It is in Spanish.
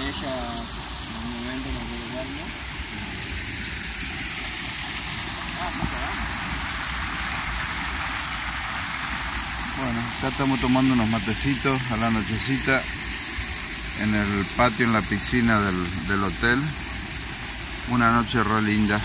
ella en un momento ah, no Bueno, acá estamos tomando unos matecitos a la nochecita en el patio, en la piscina del, del hotel. Una noche re linda.